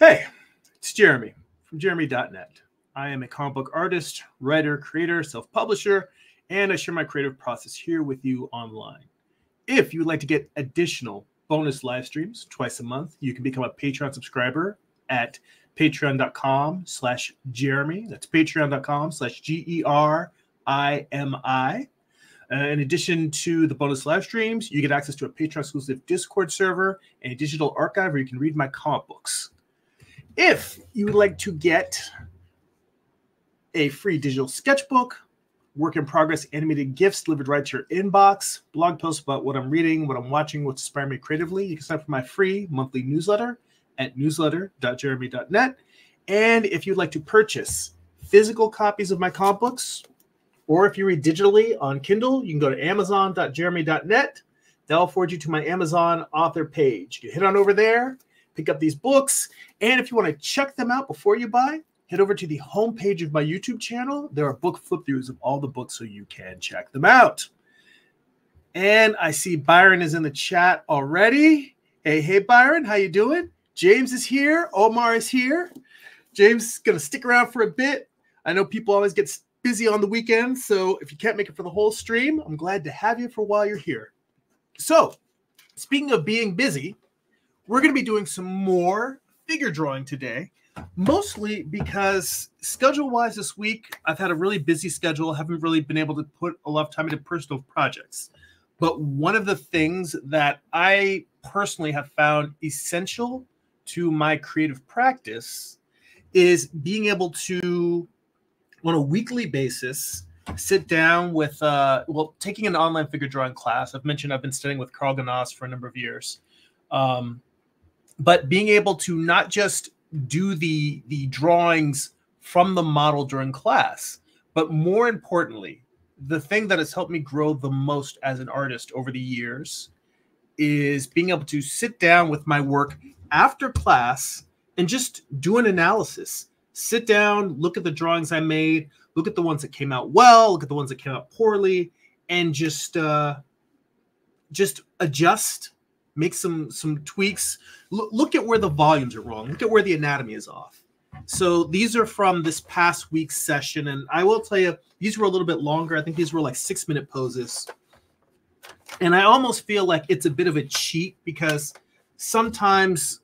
Hey, it's Gerimi from gerimi.net. I am a comic book artist, writer, creator, self publisher, and I share my creative process here with you online. If you would like to get additional bonus live streams twice a month, you can become a Patreon subscriber at patreon.com slash gerimi. That's patreon.com slash G E R I M I. Uh, in addition to the bonus live streams, you get access to a Patreon exclusive Discord server and a digital archive where you can read my comic books. If you would like to get a free digital sketchbook, work in progress animated gifts delivered right to your inbox, blog posts about what I'm reading, what I'm watching, what's inspiring me creatively, you can sign up for my free monthly newsletter at newsletter.gerimi.net. And if you'd like to purchase physical copies of my comic books, or if you read digitally on Kindle, you can go to amazon.gerimi.net. That'll forward you to my Amazon author page. You hit on over there, pick up these books. And if you want to check them out before you buy, head over to the homepage of my YouTube channel. There are book flip throughs of all the books so you can check them out. And I see Byron is in the chat already. Hey, hey, Byron, how you doing? James is here. Omar is here. James is going to stick around for a bit. I know people always get busy on the weekend, so if you can't make it for the whole stream, I'm glad to have you for while you're here. So, speaking of being busy, we're going to be doing some more figure drawing today, mostly because schedule wise this week, I've had a really busy schedule. haven't really been able to put a lot of time into personal projects. But one of the things that I personally have found essential to my creative practice is being able to, on a weekly basis, sit down with, uh, well, taking an online figure drawing class. I've mentioned I've been studying with Karl Gnass for a number of years. Um, but being able to not just do the the drawings from the model during class, but more importantly, the thing that has helped me grow the most as an artist over the years is being able to sit down with my work after class and just do an analysis. Sit down, look at the drawings I made, look at the ones that came out well, look at the ones that came out poorly, and just uh, just adjust make some some tweaks. L- look at where the volumes are wrong. Look at where the anatomy is off. So these are from this past week's session, and I will tell you these were a little bit longer. I think these were like six minute poses, and I almost feel like it's a bit of a cheat because sometimes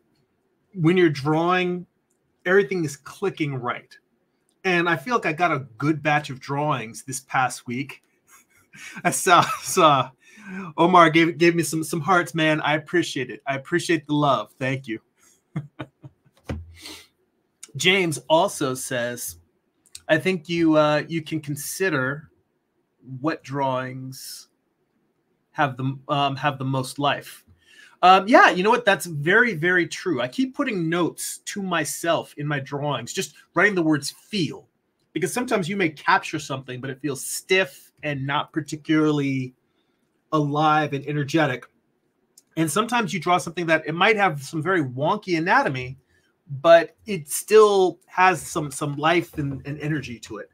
when you're drawing, everything is clicking right. And I feel like I got a good batch of drawings this past week. I saw saw Omar gave gave me some some hearts, man. I appreciate it. I appreciate the love. Thank you. James also says, I think you uh, you can consider what drawings have the um, have the most life. Um, yeah, you know what? That's very very true. I keep putting notes to myself in my drawings, just writing the words "feel," because sometimes you may capture something, but it feels stiff and not particularly alive and energetic. And sometimes you draw something that it might have some very wonky anatomy, but it still has some some life and, and energy to it.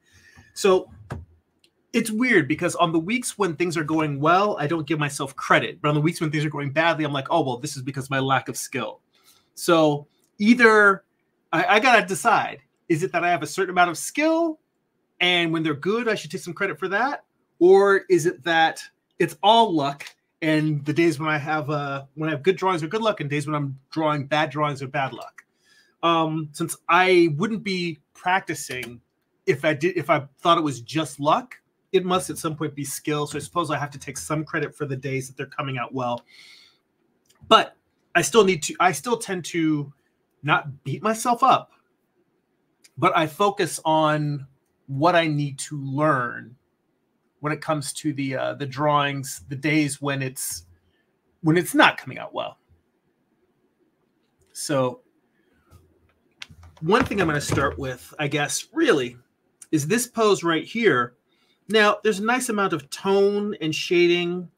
So it's weird because on the weeks when things are going well, I don't give myself credit. But on the weeks when things are going badly, I'm like, oh well, this is because my lack of skill. So either I, I gotta decide: is it that I have a certain amount of skill, and when they're good, I should take some credit for that, or is it that it's all luck. And the days when I have uh when I have good drawings are good luck, and days when I'm drawing bad drawings are bad luck. Um, since I wouldn't be practicing if I did if I thought it was just luck, it must at some point be skill. So I suppose I have to take some credit for the days that they're coming out well. But I still need to I still tend to not beat myself up, but I focus on what I need to learn when it comes to the uh, the drawings, the days when it's when it's not coming out well. So one thing I'm going to start with, I guess, really, is this pose right here. Now, there's a nice amount of tone and shading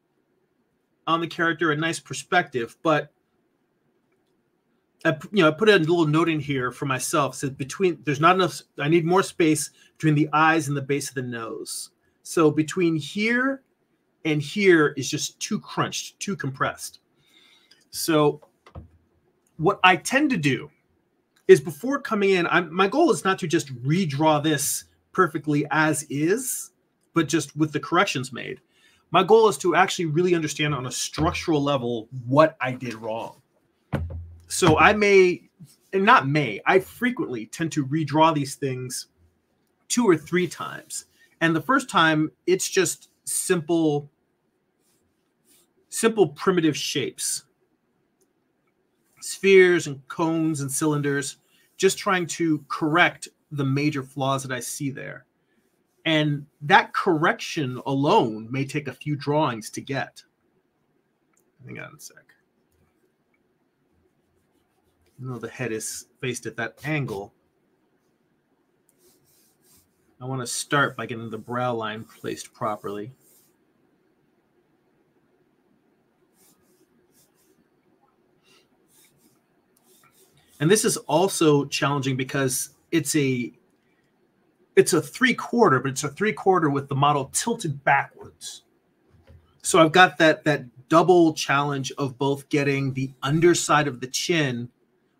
on the character, a nice perspective, but I, you know, I put a little note in here for myself. Says between there's not enough. I need more space between the eyes and the base of the nose. So between here and here is just too crunched, too compressed. So what I tend to do is before coming in, I'm, my goal is not to just redraw this perfectly as is, but just with the corrections made. My goal is to actually really understand on a structural level what I did wrong. So I may, and not may, I frequently tend to redraw these things two or three times. And the first time, it's just simple, simple primitive shapes spheres and cones and cylinders, just trying to correct the major flaws that I see there. And that correction alone may take a few drawings to get. Hang on a sec. Even though the head is faced at that angle, I want to start by getting the brow line placed properly. And this is also challenging because it's a it's a three quarter, but it's a three quarter with the model tilted backwards. So I've got that that double challenge of both getting the underside of the chin.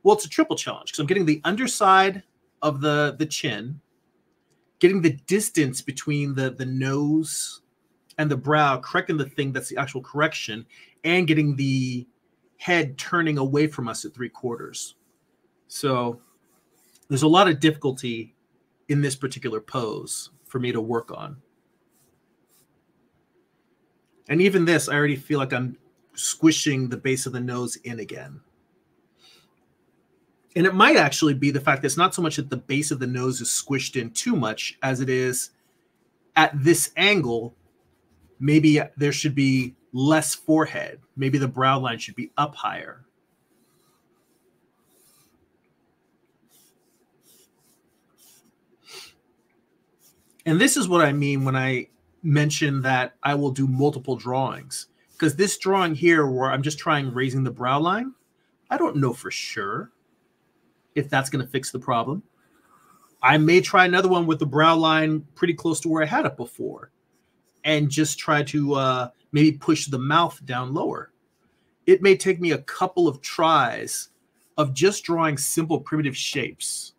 Well, it's a triple challenge because I'm getting the underside of the the chin, getting the distance between the the nose and the brow, correcting the thing that's the actual correction, and getting the head turning away from us at three quarters. So there's a lot of difficulty in this particular pose for me to work on. And even this, I already feel like I'm squishing the base of the nose in again. And it might actually be the fact that it's not so much that the base of the nose is squished in too much as it is at this angle, maybe there should be less forehead. Maybe the brow line should be up higher. And this is what I mean when I mention that I will do multiple drawings. Because this drawing here, where I'm just trying raising the brow line, I don't know for sure if that's going to fix the problem. I may try another one with the brow line pretty close to where I had it before and just try to uh, maybe push the mouth down lower. It may take me a couple of tries of just drawing simple primitive shapes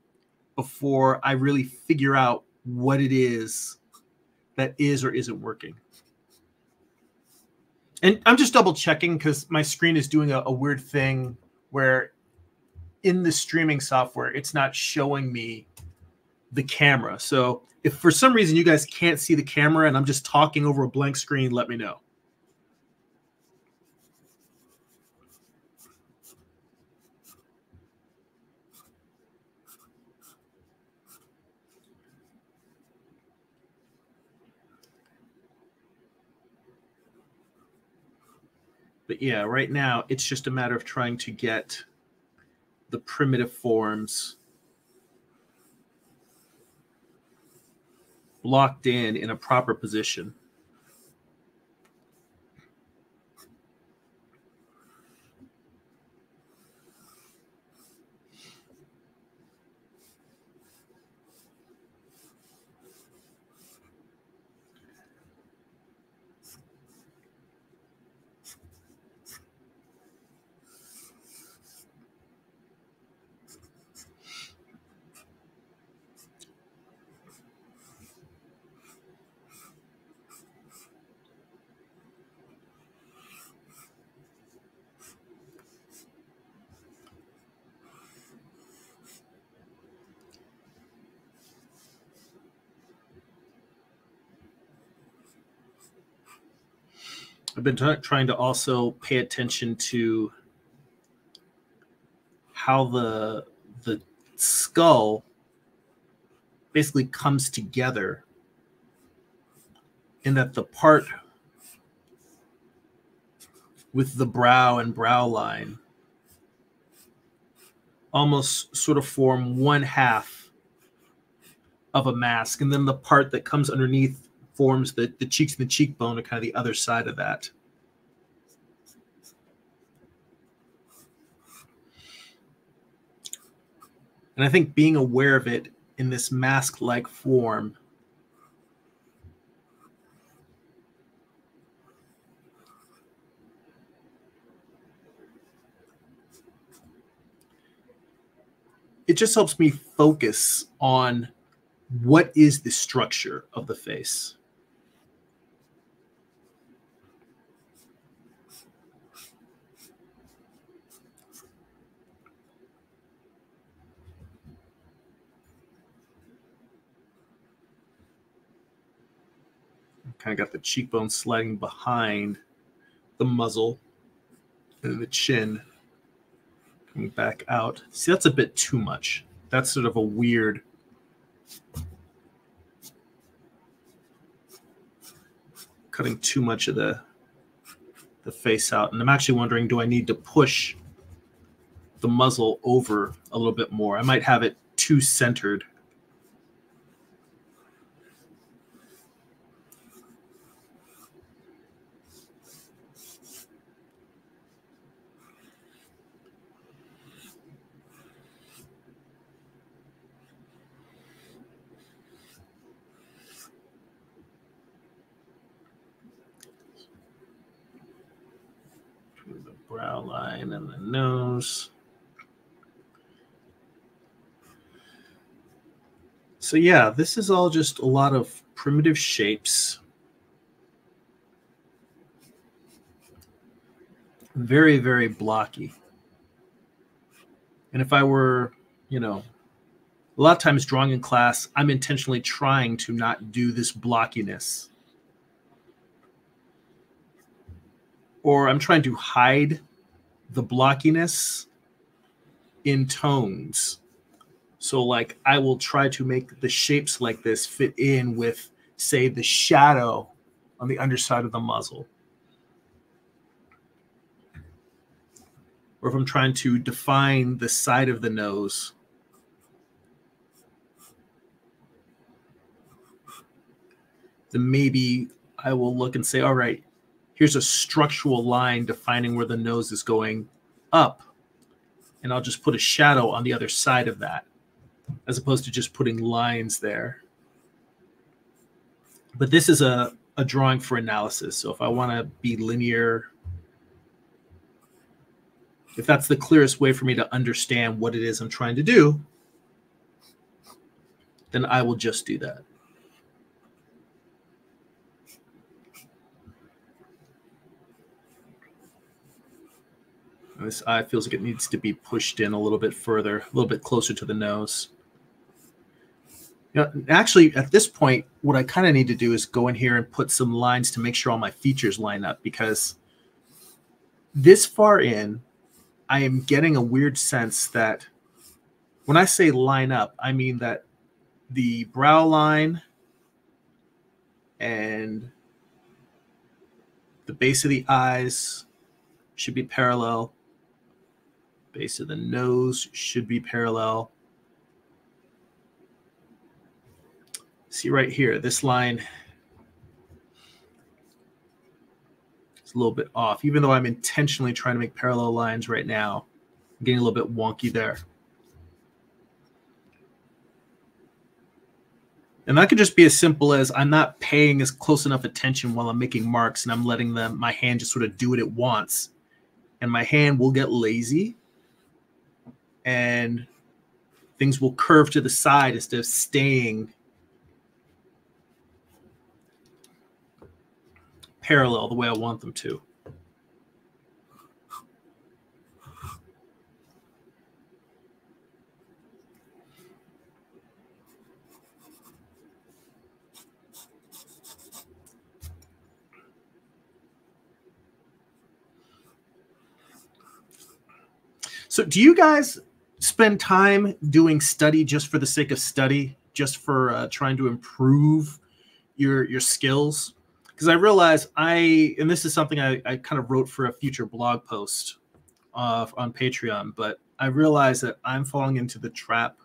before I really figure out what it is that is or isn't working. And I'm just double checking because my screen is doing a, a, weird thing where in the streaming software, it's not showing me the camera. So if for some reason you guys can't see the camera and I'm just talking over a blank screen, let me know. But yeah, right now it's just a matter of trying to get the primitive forms locked in in a proper position. I've been t- trying to also pay attention to how the the skull basically comes together in that the part with the brow and brow line almost sort of form one half of a mask and then the part that comes underneath forms the, the cheeks and the cheekbone are kind of the other side of that. And I think being aware of it in this mask like form it just helps me focus on what is the structure of the face. Kind of got the cheekbone sliding behind the muzzle and the chin coming back out. See, that's a bit too much. That's sort of a weird. Cutting too much of the the face out. And I'm actually wondering, do I need to push the muzzle over a little bit more? I might have it too centered. And the nose. So yeah, this is all just a lot of primitive shapes. Very, very blocky. And if I were, you know, a lot of times drawing in class, I'm intentionally trying to not do this blockiness. or I'm trying to hide the blockiness in tones. So, like, I will try to make the shapes like this fit in with, say, the shadow on the underside of the muzzle. Or if I'm trying to define the side of the nose, then maybe I will look and say, all right, here's a structural line defining where the nose is going up. And I'll just put a shadow on the other side of that, as opposed to just putting lines there. But this is a, a drawing for analysis. So if I want to be linear, if that's the clearest way for me to understand what it is I'm trying to do, then I will just do that. This eye feels like it needs to be pushed in a little bit further, a little bit closer to the nose. Know, actually, at this point, what I kind of need to do is go in here and put some lines to make sure all my features line up because this far in, I am getting a weird sense that when I say line up, I mean that the brow line and the base of the eyes should be parallel Base of the nose should be parallel. See right here, this line is a little bit off, even though I'm intentionally trying to make parallel lines right now. I'm getting a little bit wonky there. And that could just be as simple as I'm not paying as close enough attention while I'm making marks and I'm letting them my hand just sort of do what it wants. And my hand will get lazy and things will curve to the side instead of staying parallel the way I want them to. So, do you guys spend time doing study just for the sake of study, just for uh, trying to improve your your skills? Because I realize I, and this is something I, I kind of wrote for a future blog post uh, on Patreon, but I realize that I'm falling into the trap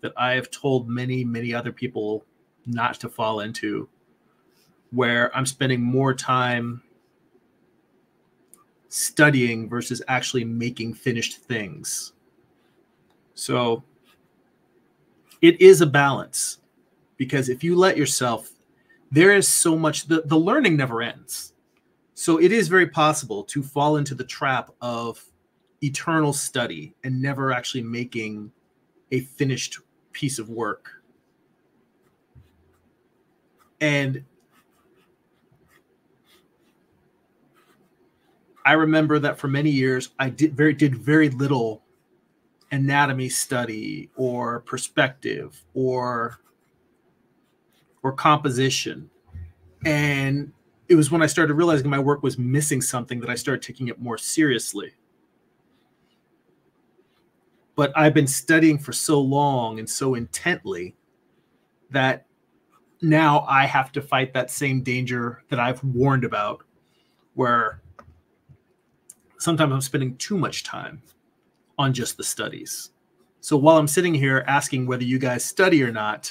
that I have told many, many other people not to fall into, where I'm spending more time studying versus actually making finished things. So it is a balance because if you let yourself, there is so much, the, the learning never ends. So it is very possible to fall into the trap of eternal study and never actually making a finished piece of work. And I remember that for many years I did very did very little anatomy study or perspective or or composition. And it was when I started realizing my work was missing something that I started taking it more seriously. But I've been studying for so long and so intently that now I have to fight that same danger that I've warned about, where sometimes I'm spending too much time on just the studies. So while I'm sitting here asking whether you guys study or not,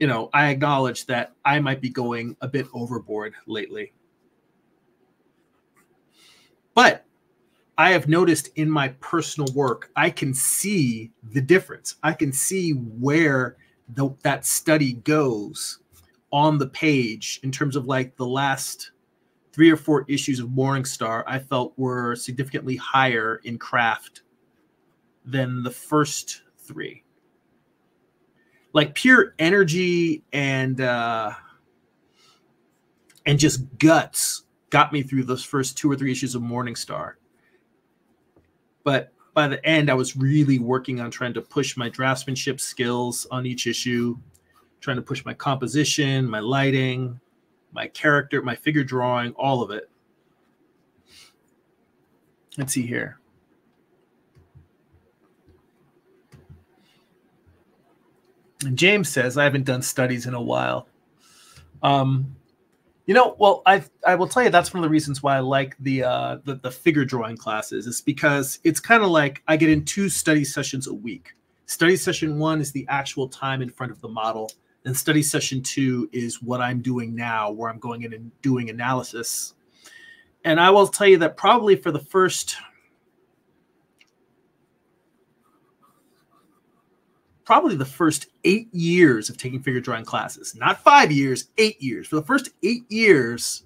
you know, I acknowledge that I might be going a bit overboard lately. But I have noticed in my personal work, I can see the difference. I can see where the, that study goes on the page in terms of like the last three or four issues of Morningstar, I felt were significantly higher in craft than the first three like pure energy and uh and just guts got me through those first two or three issues of Morningstar. But by the end, I was really working on trying to push my draftsmanship skills on each issue, trying to push my composition, my lighting, my character, my figure drawing, all of it. Let's see here. And James says, I haven't done studies in a while. Um, you know, well, I I will tell you that's one of the reasons why I like the uh, the, the figure drawing classes is because it's kind of like I get in two study sessions a week. Study session one is the actual time in front of the model, and study session two is what I'm doing now, where I'm going in and doing analysis. And I will tell you that probably for the first probably the first eight years of taking figure drawing classes, not five years, eight years. For the first eight years,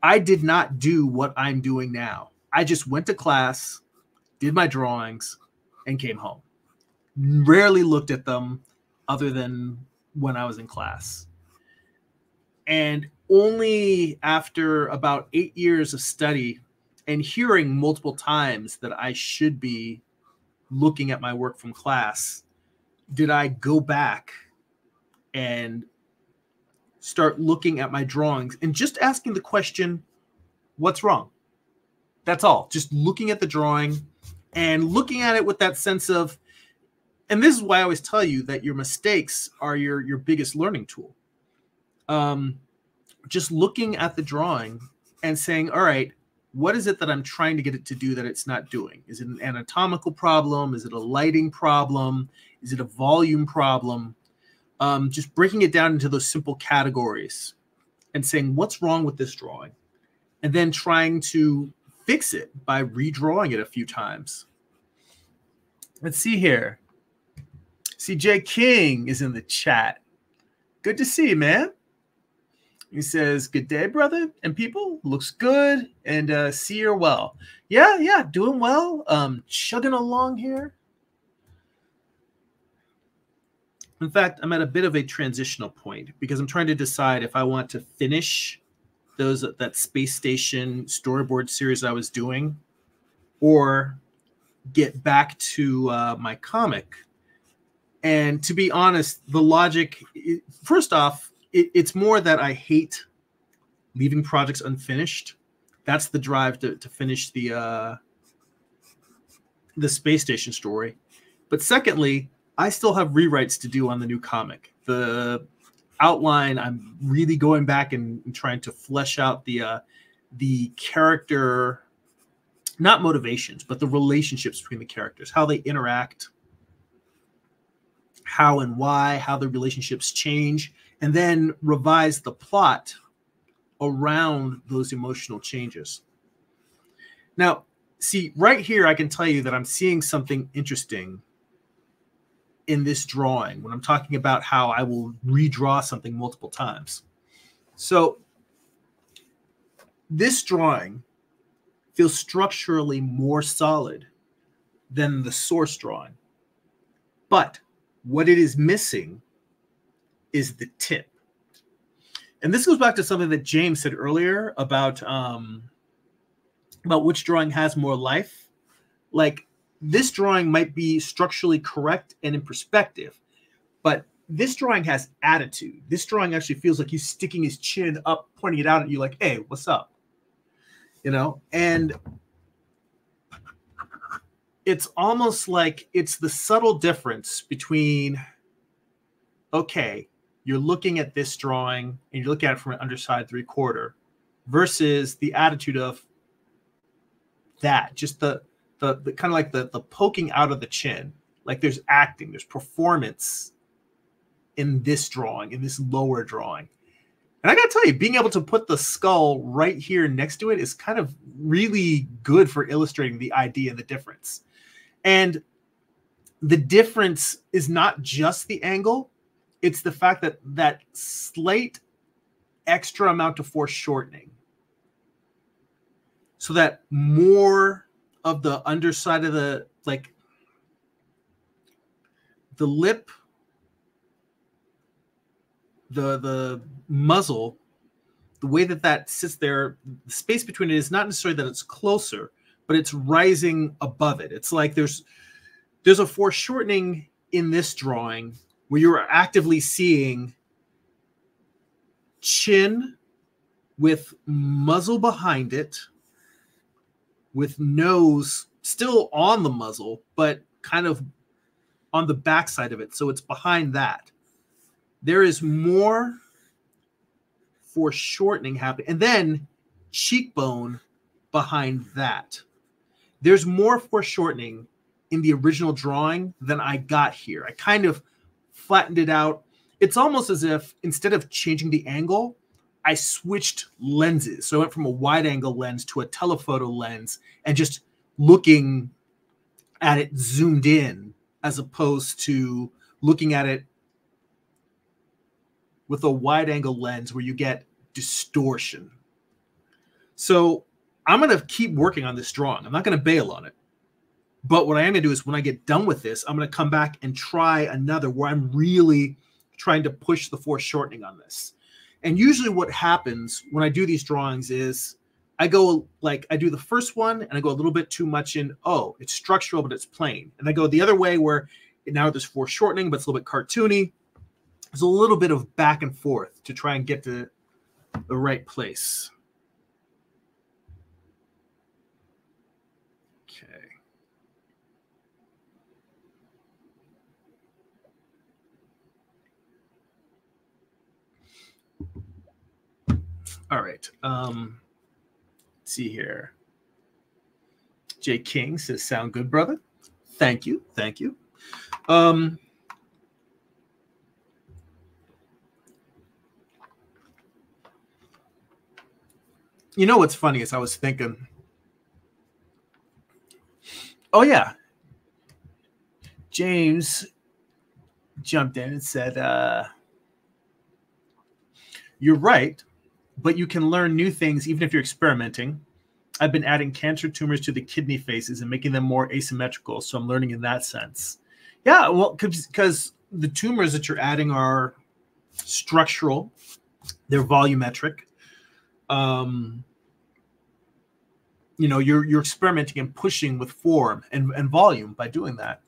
I did not do what I'm doing now. I just went to class, did my drawings, and came home. Rarely looked at them other than when I was in class. And only after about eight years of study and hearing multiple times that I should be looking at my work from class did I go back and start looking at my drawings and just asking the question, what's wrong? That's all. Just looking at the drawing and looking at it with that sense of, and this is why I always tell you that your mistakes are your your biggest learning tool. Um, just looking at the drawing and saying, all right, what is it that I'm trying to get it to do that it's not doing? Is it an anatomical problem? Is it a lighting problem? Is it a volume problem? Um, just breaking it down into those simple categories and saying, what's wrong with this drawing? And then trying to fix it by redrawing it a few times. Let's see here. CJ King is in the chat. Good to see you, man. He says, "Good day, brother and people. Looks good, and uh, see you're well. Yeah, yeah, doing well. Um, chugging along here. In fact, I'm at a bit of a transitional point because I'm trying to decide if I want to finish those that space station storyboard series I was doing, or get back to uh, my comic. And to be honest, the logic, first off, it, it's more that I hate leaving projects unfinished. That's the drive to, to finish the uh, the space station story. But secondly, I still have rewrites to do on the new comic. The outline, I'm really going back and, and trying to flesh out the uh, the character, not motivations, but the relationships between the characters, how they interact, how and why, how the relationships change, and then revise the plot around those emotional changes. Now, see, right here, I can tell you that I'm seeing something interesting in this drawing when I'm talking about how I will redraw something multiple times. So this drawing feels structurally more solid than the source drawing. But what it is missing is the tip. And this goes back to something that James said earlier about um, about which drawing has more life. Like this drawing might be structurally correct and in perspective, but this drawing has attitude. This drawing actually feels like he's sticking his chin up, pointing it out at you, like, "Hey, what's up?" You know, and it's almost like it's the subtle difference between okay you're looking at this drawing and you look at it from an underside three quarter versus the attitude of that just the the, the kind of like the the poking out of the chin like there's acting there's performance in this drawing in this lower drawing and I gotta tell you, being able to put the skull right here next to it is kind of really good for illustrating the idea and the difference. And the difference is not just the angle, it's the fact that that slight extra amount of foreshortening so that more of the underside of the like the lip the the muzzle the way that that sits there the space between it is not necessarily that it's closer but it's rising above it. It's like there's there's a foreshortening in this drawing where you're actively seeing chin with muzzle behind it with nose still on the muzzle but kind of on the backside of it. So it's behind that. There is more foreshortening happening. And then cheekbone behind that. There's more foreshortening in the original drawing than I got here. I kind of flattened it out. It's almost as if instead of changing the angle, I switched lenses. So I went from a wide angle lens to a telephoto lens and just looking at it zoomed in as opposed to looking at it with a wide angle lens where you get distortion. So I'm going to keep working on this drawing. I'm not going to bail on it. But what I am going to do is when I get done with this, I'm going to come back and try another where I'm really trying to push the foreshortening on this. And usually what happens when I do these drawings is I go like I do the first one and I go a little bit too much in, oh, it's structural, but it's plain. And I go the other way where now there's foreshortening, but it's a little bit cartoony. There's a little bit of back and forth to try and get to the right place. All right. Um, see here. Jay King says, "Sound good, brother." Thank you. Thank you. Um, you know what's funny is I was thinking, oh yeah, James jumped in and said, uh, "You're right." But you can learn new things even if you're experimenting. I've been adding cancer tumors to the kidney faces and making them more asymmetrical. So I'm learning in that sense. Yeah, well, because the tumors that you're adding are structural, they're volumetric. Um, you know, you're you're experimenting and pushing with form and, and volume by doing that.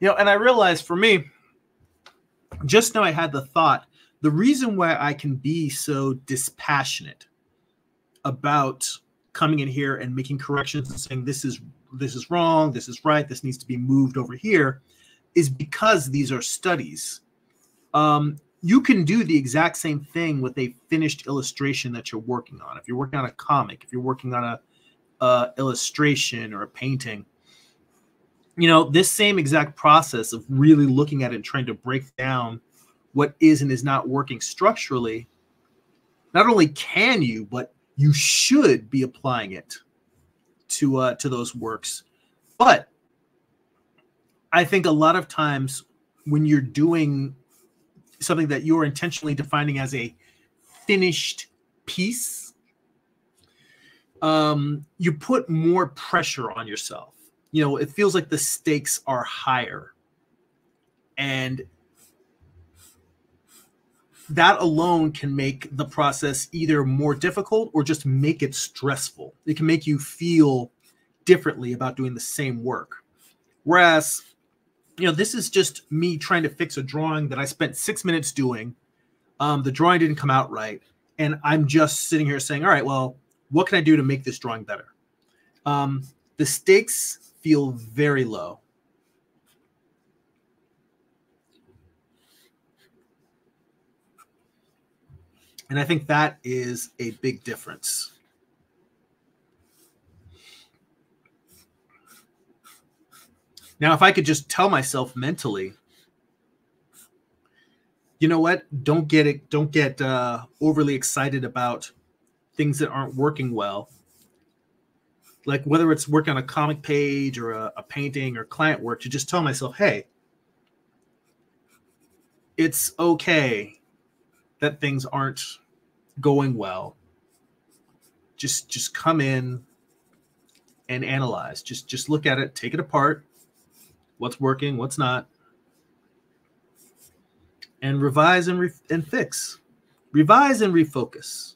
You know, and I realized for me, just now I had the thought the reason why I can be so dispassionate about coming in here and making corrections and saying this is this is wrong, this is right, this needs to be moved over here, is because these are studies. Um, you can do the exact same thing with a finished illustration that you're working on. If you're working on a comic, if you're working on a, a illustration or a painting, you know this same exact process of really looking at it and trying to break down what is and is not working structurally, not only can you, but you should be applying it to uh, to those works. But I think a lot of times when you're doing something that you're intentionally defining as a finished piece, um, you put more pressure on yourself. You know, it feels like the stakes are higher And that alone can make the process either more difficult or just make it stressful. It can make you feel differently about doing the same work. Whereas, you know, this is just me trying to fix a drawing that I spent six minutes doing. Um, the drawing didn't come out right. And I'm just sitting here saying, all right, well, what can I do to make this drawing better? Um, the stakes feel very low. And I think that is a big difference. Now, if I could just tell myself mentally, you know what? Don't get it. Don't get uh, overly excited about things that aren't working well. Like whether it's work on a comic page or a, a painting or client work, to just tell myself, hey, it's okay that things aren't going well just just come in and analyze. Just just look at it take it apart what's working what's not and revise and re- and fix. Revise and refocus.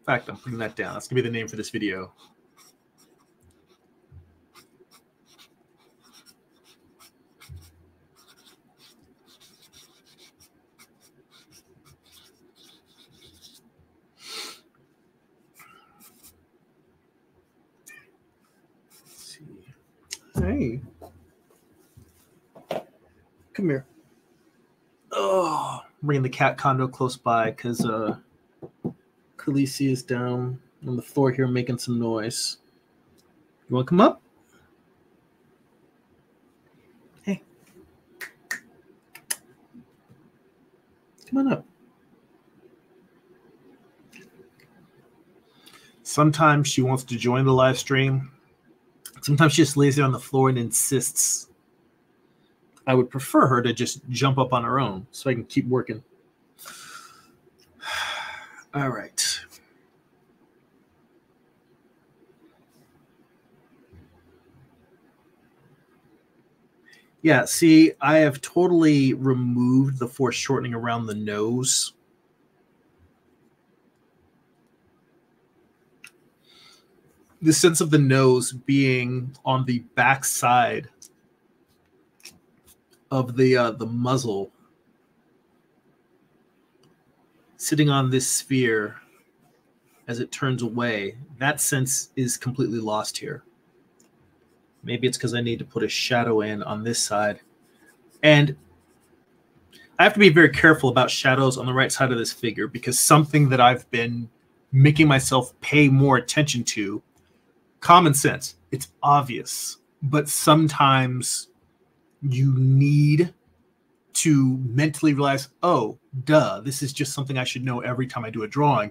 In fact i'm putting that down. That's to be the name for this video Hey. Come here. Oh, I'm bringing the cat condo close by because uh, Khaleesi is down on the floor here making some noise. You want to come up? Hey. Come on up. Sometimes she wants to join the live stream Sometimes she just lays there on the floor and insists. I would prefer her to just jump up on her own so I can keep working. All right. Yeah, see, I have totally removed the foreshortening around the nose the sense of the nose being on the back side of the uh, the muzzle sitting on this sphere as it turns away. That sense is completely lost here. Maybe it's because i need to put a shadow in on this side. And i have to be very careful about shadows on the right side of this figure because something that i've been making myself pay more attention to common sense. It's obvious, but sometimes you need to mentally realize, oh, duh, this is just something I should know every time I do a drawing.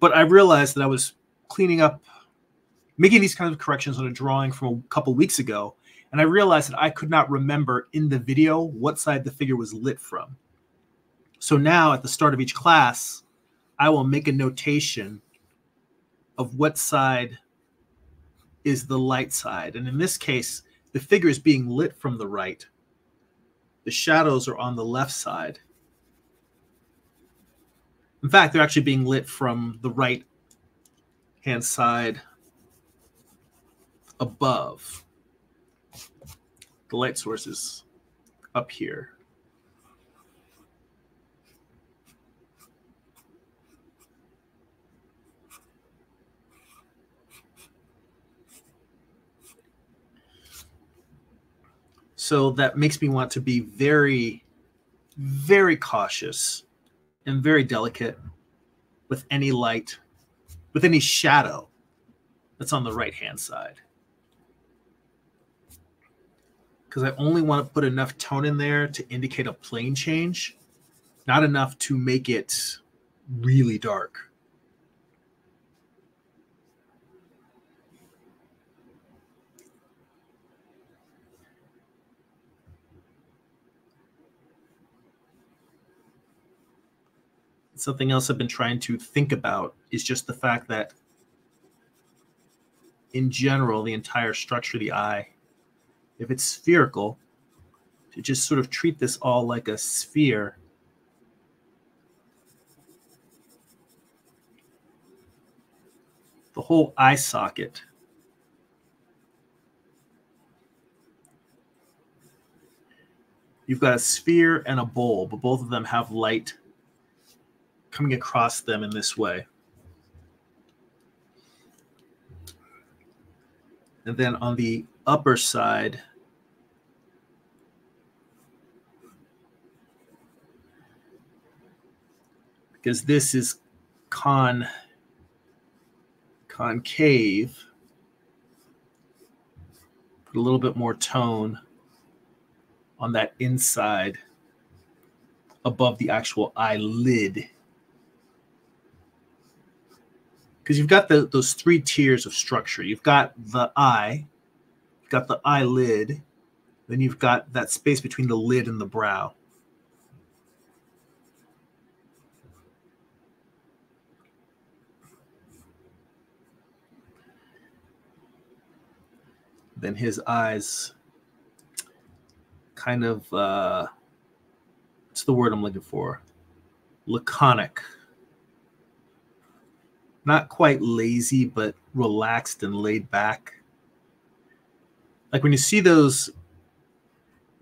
But I realized that I was cleaning up, making these kinds of corrections on a drawing from a couple weeks ago. And I realized that I could not remember in the video what side the figure was lit from. So now at the start of each class, I will make a notation of what side is the light side. And in this case, the figure is being lit from the right. The shadows are on the left side. In fact, they're actually being lit from the right hand side above. The light source is up here. So that makes me want to be very, very cautious and very delicate with any light, with any shadow that's on the right hand side. Because I only want to put enough tone in there to indicate a plane change, not enough to make it really dark. Something else I've been trying to think about is just the fact that in general, the entire structure of the eye. If it's spherical, to just sort of treat this all like a sphere. The whole eye socket. You've got a sphere and a bowl, but both of them have light coming across them in this way. And then on the upper side, because this is con concave, put a little bit more tone on that inside above the actual eyelid. Because you've got the, those three tiers of structure. You've got the eye, you've got the eyelid, then you've got that space between the lid and the brow. Then his eyes kind of uh, what's the word I'm looking for? Laconic. Not quite lazy, but relaxed and laid back. Like when you see those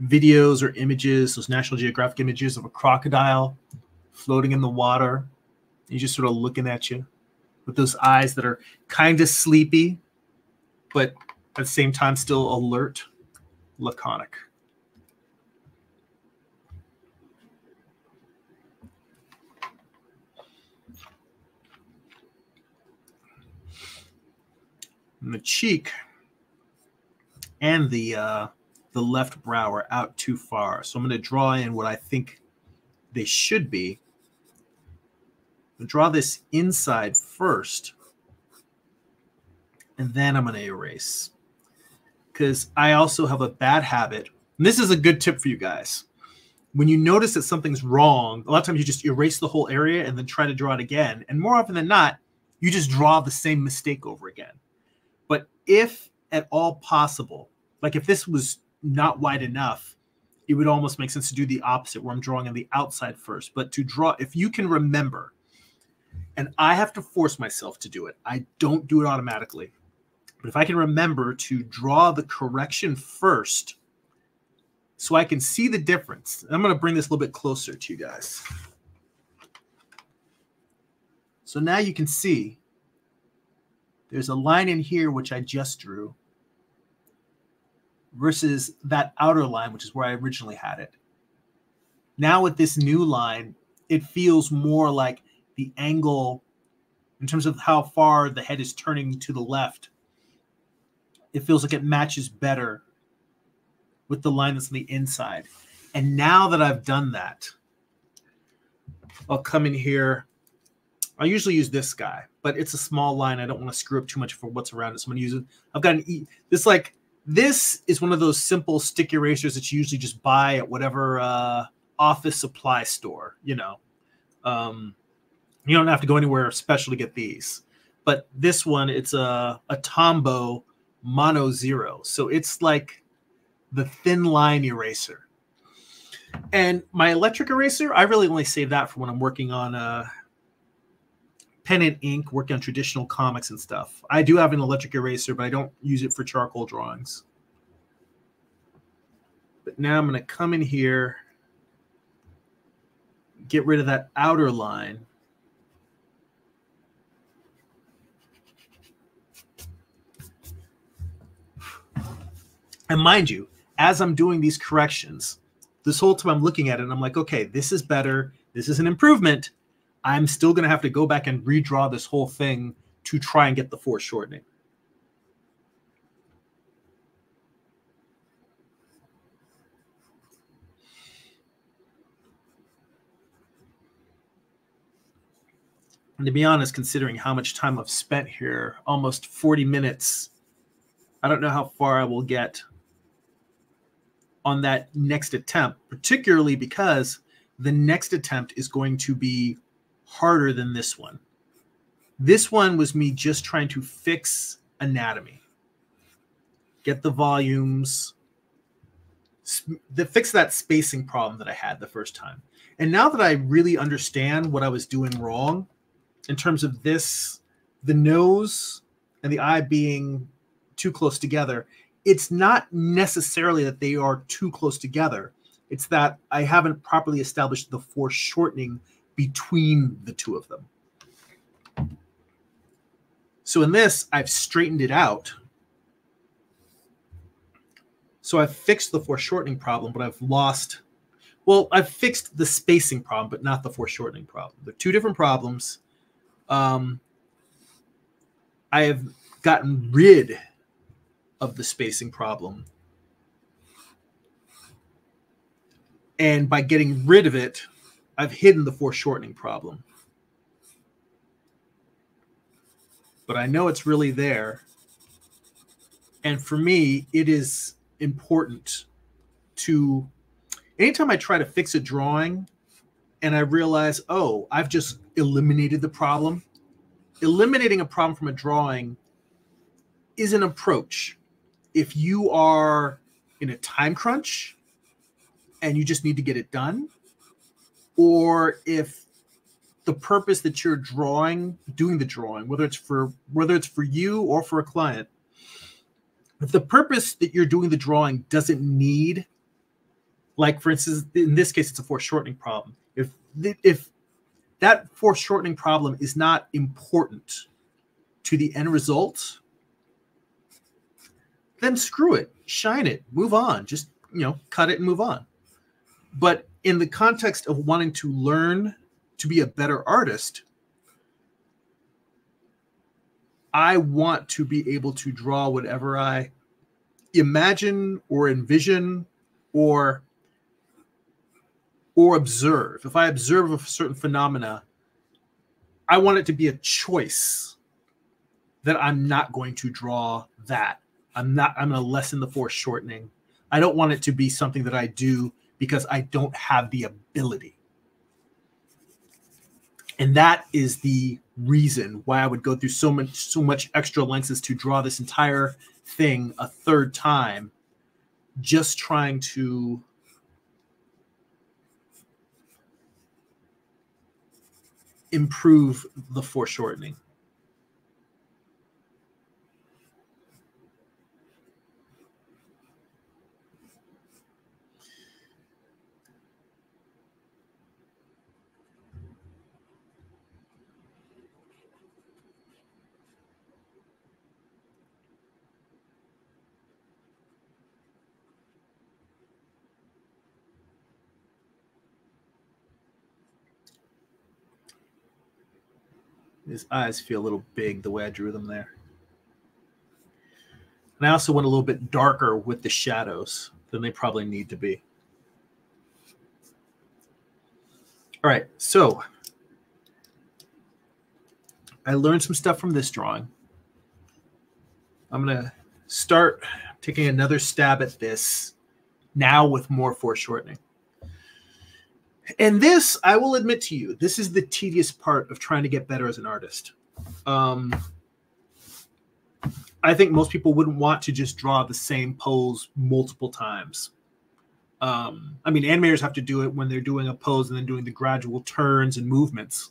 videos or images, those National Geographic images of a crocodile floating in the water, he's just sort of looking at you with those eyes that are kind of sleepy, but at the same time still alert, laconic. And the cheek and the uh, the left brow are out too far. So I'm going to draw in what I think they should be. i draw this inside first, and then I'm going to erase. Because I also have a bad habit. And this is a good tip for you guys. When you notice that something's wrong, a lot of times you just erase the whole area and then try to draw it again. And more often than not, you just draw the same mistake over again But if at all possible, like if this was not wide enough, it would almost make sense to do the opposite where I'm drawing on the outside first. But to draw, if you can remember, and I have to force myself to do it, I don't do it automatically. But if I can remember to draw the correction first so I can see the difference, I'm going to bring this a little bit closer to you guys. So now you can see there's a line in here which I just drew versus that outer line, which is where I originally had it. Now with this new line, it feels more like the angle in terms of how far the head is turning to the left. It feels like it matches better with the line that's on the inside. And now that I've done that, I'll come in here I usually use this guy, but it's a small line. I don't want to screw up too much for what's around it. So I'm going to use it. I've got an E. This like this is one of those simple stick erasers that you usually just buy at whatever uh, office supply store. You know, um, you don't have to go anywhere special to get these. But this one, it's a a Tombow Mono Zero, so it's like the thin line eraser. And my electric eraser, I really only save that for when I'm working on uh, pen and ink, working on traditional comics and stuff. I do have an electric eraser, but I don't use it for charcoal drawings. But now I'm going to come in here, get rid of that outer line. And mind you, as I'm doing these corrections, this whole time I'm looking at it and I'm like, okay, this is better. This is an improvement. I'm still going to have to go back and redraw this whole thing to try and get the foreshortening. And to be honest, considering how much time I've spent here, almost 40 minutes, I don't know how far I will get on that next attempt, particularly because the next attempt is going to be harder than this one. This one was me just trying to fix anatomy. get the volumes, the fix that spacing problem that I had the first time. And now that I really understand what I was doing wrong in terms of this, the nose and the eye being too close together, it's not necessarily that they are too close together. It's that I haven't properly established the foreshortening between the two of them. So in this, I've straightened it out. So I've fixed the foreshortening problem, but I've lost, well, I've fixed the spacing problem, but not the foreshortening problem. They're two different problems. Um, I have gotten rid of the spacing problem. And by getting rid of it, I've hidden the foreshortening problem. But I know it's really there. And for me, it is important to anytime I try to fix a drawing and I realize, oh, I've just eliminated the problem. Eliminating a problem from a drawing is an approach. If you are in a time crunch and you just need to get it done, or if the purpose that you're drawing, doing the drawing, whether it's for whether it's for you or for a client, if the purpose that you're doing the drawing doesn't need, like for instance, in this case, it's a foreshortening problem. If if that foreshortening problem is not important to the end result, then screw it, shine it, move on, just you know, cut it and move on. But in the context of wanting to learn to be a better artist, I want to be able to draw whatever I imagine or envision or or observe. If I observe a certain phenomena, I want it to be a choice that I'm not going to draw that. I'm not I'm going to lessen the foreshortening. I don't want it to be something that I do because I don't have the ability. And that is the reason why I would go through so much so much extra lenses to draw this entire thing a third time just trying to improve the foreshortening. His eyes feel a little big the way I drew them there. And I also went a little bit darker with the shadows than they probably need to be. All right, so I learned some stuff from this drawing. I'm going to start taking another stab at this now with more foreshortening. And this, I will admit to you, this is the tedious part of trying to get better as an artist. Um, I think most people wouldn't want to just draw the same pose multiple times. Um, I mean, animators have to do it when they're doing a pose and then doing the gradual turns and movements.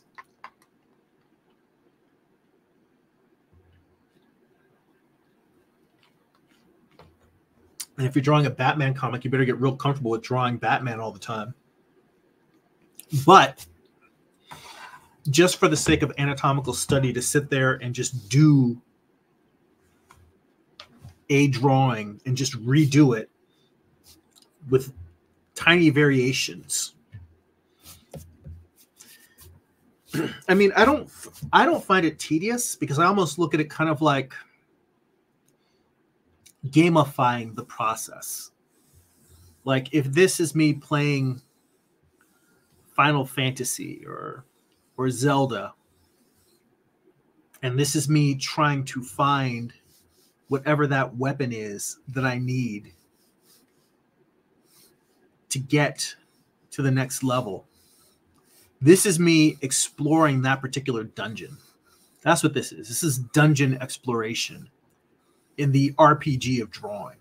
And if you're drawing a Batman comic, you better get real comfortable with drawing Batman all the time. But just for the sake of anatomical study, to sit there and just do a drawing and just redo it with tiny variations. I mean, I don't I don't find it tedious because I almost look at it kind of like gamifying the process. Like if this is me playing Final Fantasy or or Zelda. And this is me trying to find whatever that weapon is that I need to get to the next level. This is me exploring that particular dungeon. That's what this is. This is dungeon exploration. in the RPG of drawing.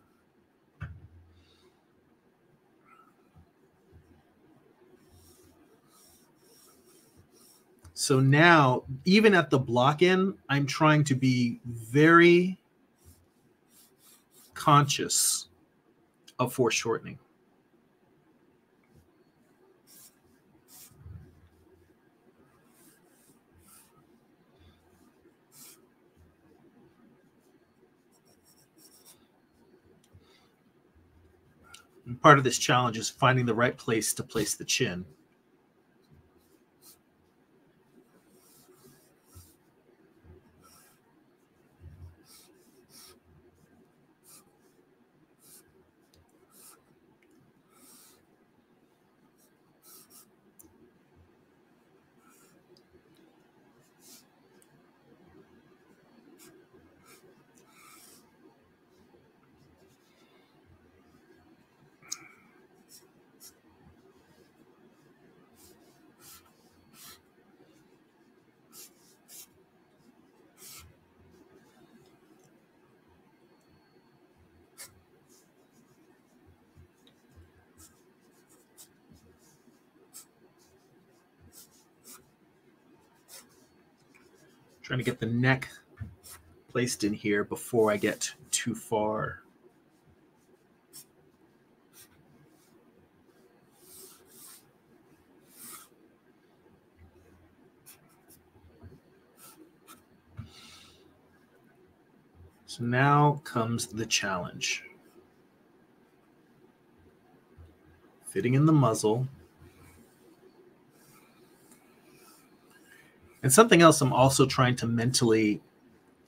So now, even at the block end, I'm trying to be very conscious of foreshortening. And part of this challenge is finding the right place to place the chin. Trying to get the neck placed in here before I get too far. So now comes the challenge. Fitting in the muzzle. And something else I'm also trying to mentally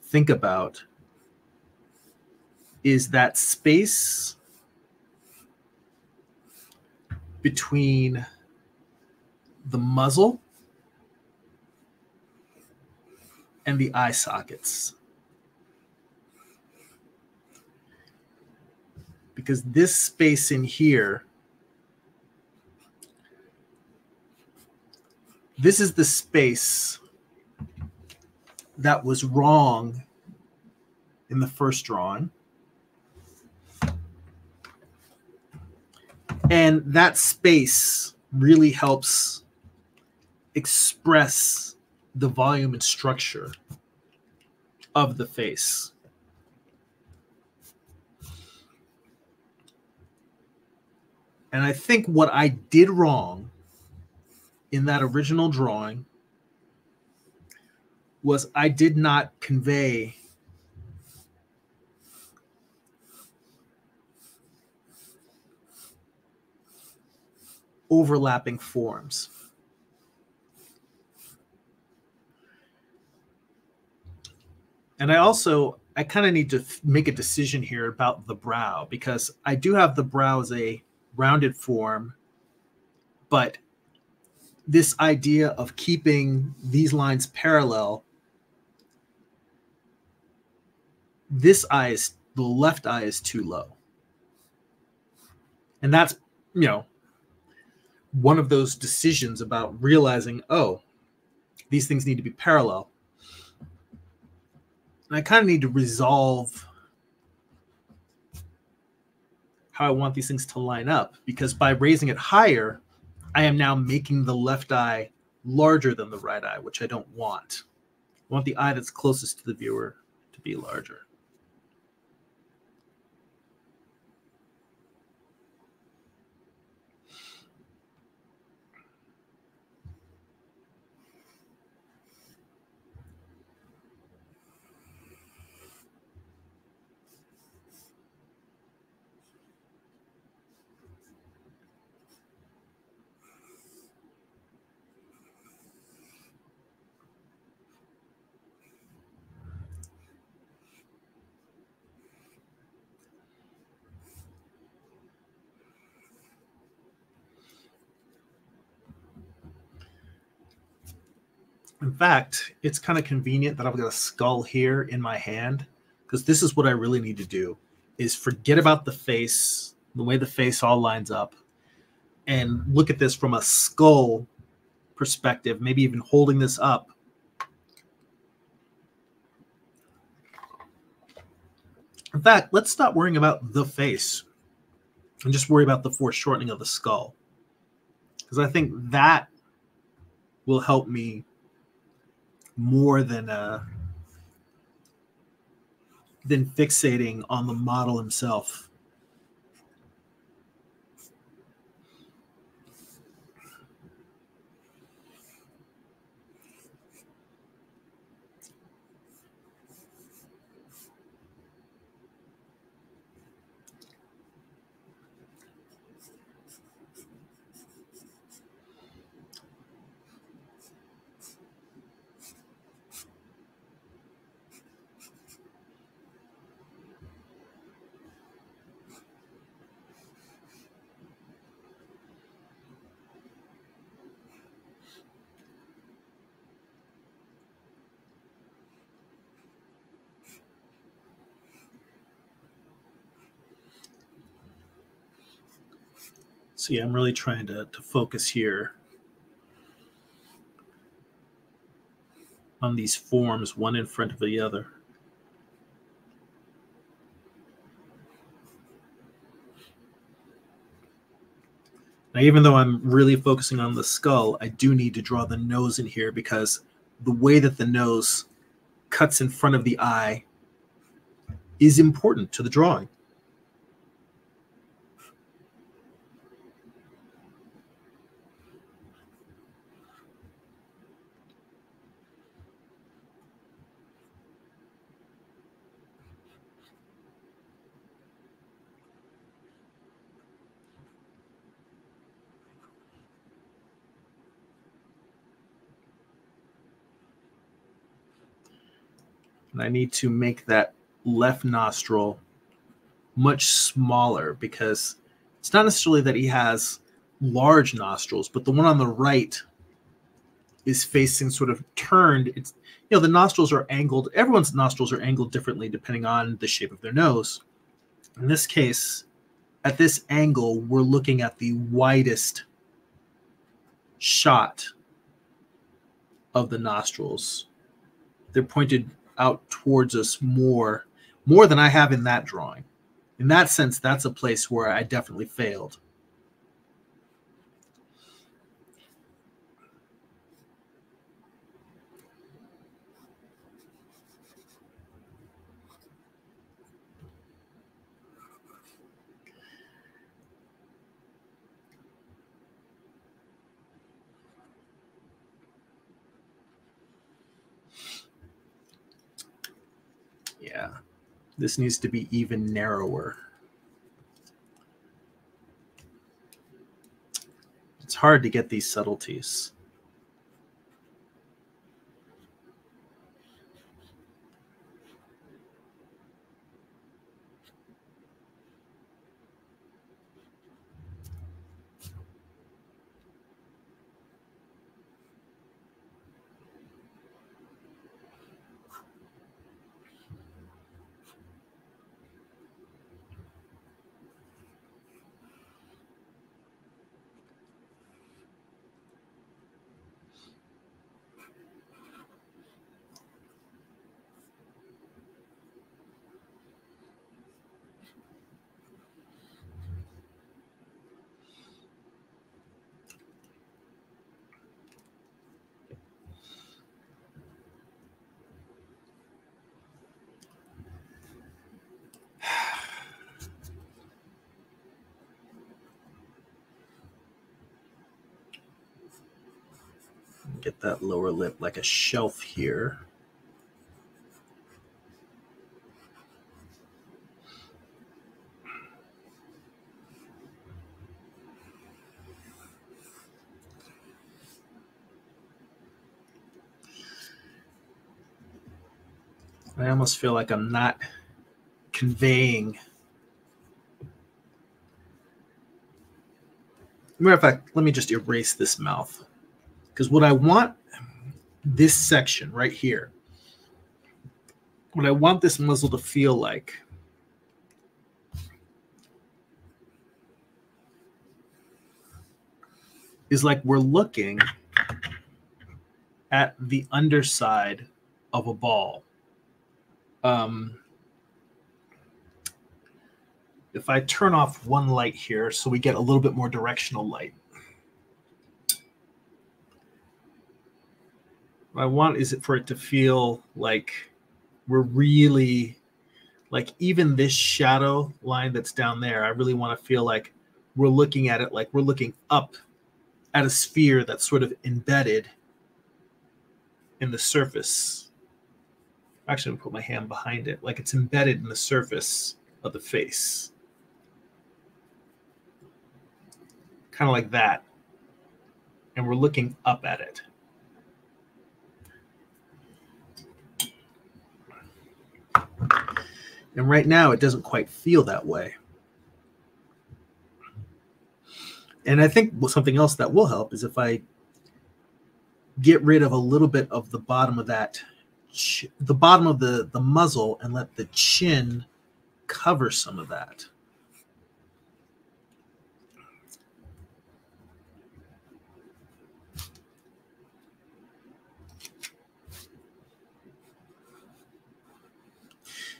think about is that space between the muzzle and the eye sockets. Because this space in here, this is the space that was wrong in the first drawing. And that space really helps express the volume and structure of the face. And I think what I did wrong in that original drawing was I did not convey overlapping forms. And I also I kind of need to make a decision here about the brow because I do have the brow as a rounded form, but this idea of keeping these lines parallel this eye is the left eye is too low. And that's, you know, one of those decisions about realizing, oh, these things need to be parallel. And I kind of need to resolve how I want these things to line up because by raising it higher, I am now making the left eye larger than the right eye, which I don't want. I want the eye that's closest to the viewer to be larger. In fact, it's kind of convenient that I've got a skull here in my hand because this is what I really need to do is forget about the face, the way the face all lines up, and look at this from a skull perspective, maybe even holding this up. In fact, let's stop worrying about the face and just worry about the foreshortening of the skull. Because I think that will help me more than uh, than fixating on the model himself. See, I'm really trying to, to focus here on these forms, one in front of the other. Now, even though I'm really focusing on the skull, I do need to draw the nose in here because the way that the nose cuts in front of the eye is important to the drawing. And I need to make that left nostril much smaller because it's not necessarily that he has large nostrils, but the one on the right is facing sort of turned. It's you know the nostrils are angled. Everyone's nostrils are angled differently depending on the shape of their nose. In this case, at this angle, we're looking at the widest shot of the nostrils. They're pointed out towards us more more than I have in that drawing. In that sense, that's a place where I definitely failed. Yeah, this needs to be even narrower. It's hard to get these subtleties. get that lower lip like a shelf here. I almost feel like I'm not conveying. Matter of fact, let me just erase this mouth. Because what I want this section right here, what I want this muzzle to feel like is like we're looking at the underside of a ball. Um, if I turn off one light here so we get a little bit more directional light. What I want is it for it to feel like we're really like even this shadow line that's down there, I really want to feel like we're looking at it like we're looking up at a sphere that's sort of embedded in the surface. Actually, I'm put my hand behind it, like it's embedded in the surface of the face. Kind of like that. And we're looking up at it. And right now, it doesn't quite feel that way. And I think something else that will help is if I get rid of a little bit of the bottom of that, the bottom of the, the muzzle, and let the chin cover some of that.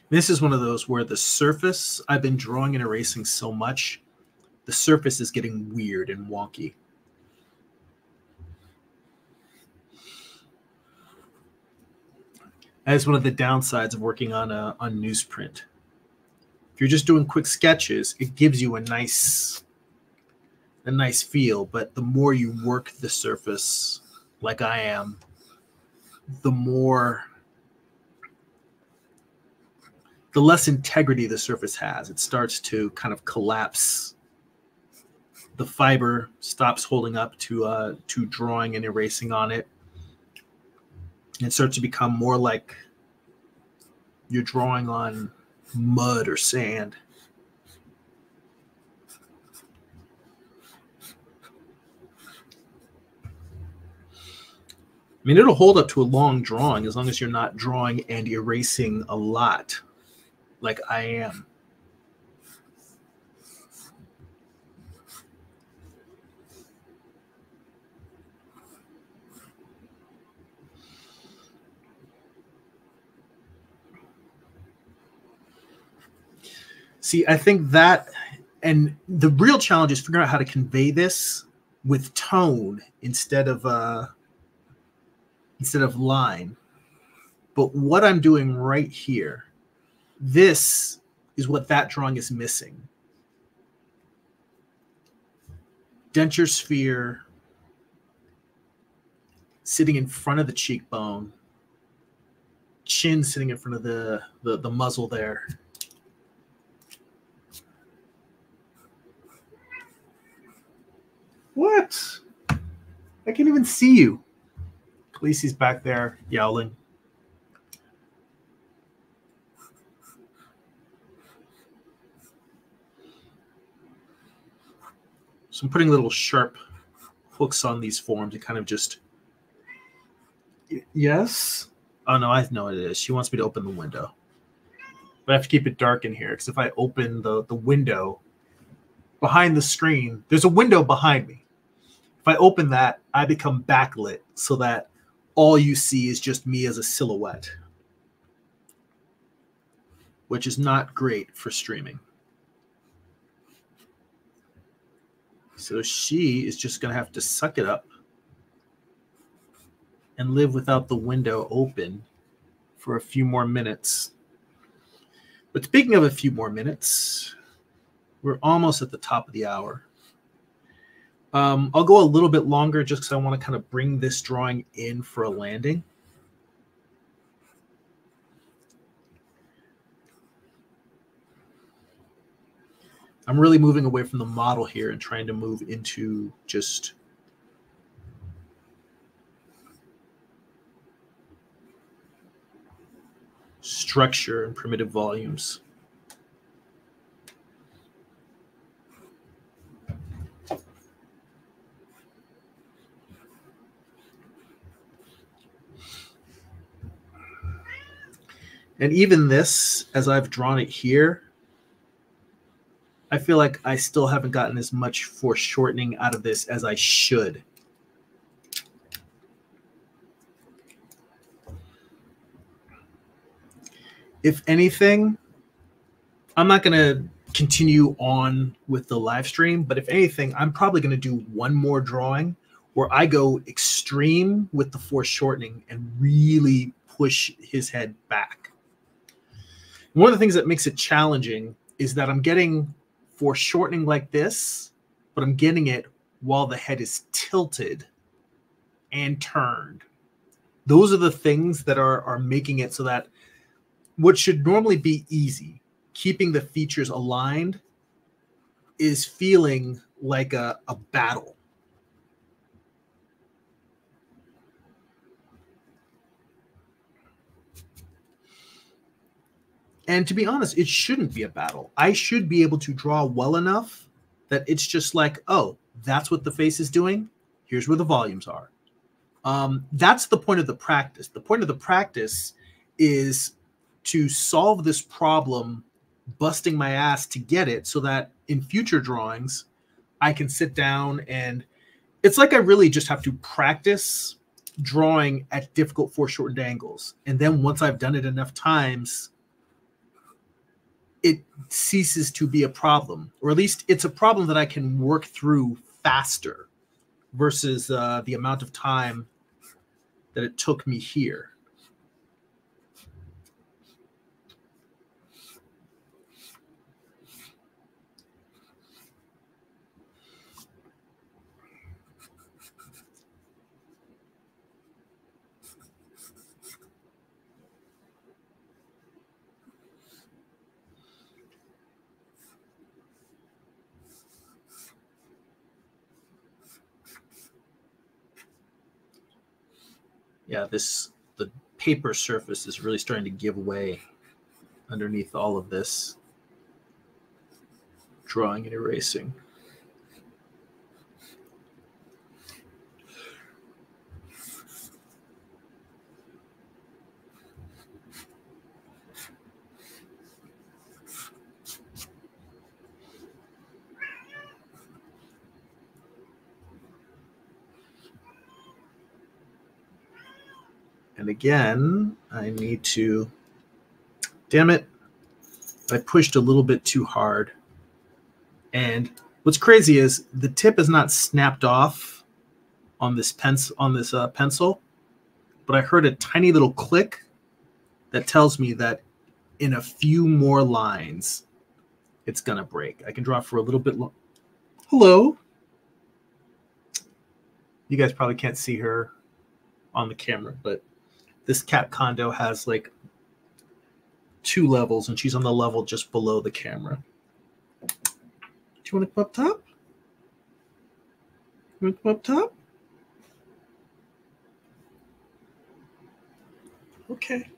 This is one of those where the surface, I've been drawing and erasing so much, the surface is getting weird and wonky. That is one of the downsides of working on a on newsprint. If you're just doing quick sketches, it gives you a nice a nice feel, but the more you work the surface like I am, the more the less integrity the surface has. It starts to kind of collapse. The fiber stops holding up to uh, to drawing and erasing on it. And it starts to become more like you're drawing on mud or sand. I mean, it'll hold up to a long drawing as long as you're not drawing and erasing a lot like I am. See, I think that, and the real challenge is figuring out how to convey this with tone instead of uh, instead of line. But what I'm doing right here this is what that drawing is missing. Denture sphere sitting in front of the cheekbone, chin sitting in front of the, the, the muzzle there. What? I can't even see you. Khaleesi's back there yowling. So I'm putting little sharp hooks on these forms to kind of just. Yes. Oh no, I know what it is. She wants me to open the window, but I have to keep it dark in here because if I open the the window behind the screen, there's a window behind me. If I open that, I become backlit so that all you see is just me as a silhouette, which is not great for streaming. So she is just going to have to suck it up and live without the window open for a few more minutes. But speaking of a few more minutes, we're almost at the top of the hour. Um, I'll go a little bit longer just because I want to kind of bring this drawing in for a landing. I'm really moving away from the model here and trying to move into just structure and primitive volumes. And even this, as I've drawn it here, I feel like I still haven't gotten as much foreshortening out of this as I should. If anything, I'm not going to continue on with the live stream. But if anything, I'm probably going to do one more drawing where I go extreme with the foreshortening and really push his head back. One of the things that makes it challenging is that I'm getting foreshortening like this, but I'm getting it while the head is tilted and turned. Those are the things that are, are making it so that what should normally be easy, keeping the features aligned, is feeling like a, a battle. And to be honest, it shouldn't be a battle. I should be able to draw well enough that it's just like, oh, that's what the face is doing. Here's where the volumes are. Um, that's the point of the practice. The point of the practice is to solve this problem, busting my ass to get it so that in future drawings, I can sit down and it's like I really just have to practice drawing at difficult foreshortened angles. And then once I've done it enough times, it ceases to be a problem, or at least it's a problem that I can work through faster versus uh, the amount of time that it took me here. Yeah, this the paper surface is really starting to give way underneath all of this drawing and erasing. And again, I need to, damn it, I pushed a little bit too hard. And what's crazy is the tip is not snapped off on this pencil on this uh, pencil, but I heard a tiny little click that tells me that in a few more lines, it's gonna break. I can draw for a little bit. Lo- Hello. You guys probably can't see her on the camera, but this cat condo has like two levels and she's on the level just below the camera. Do you want to come up top? You want to come up top? Okay.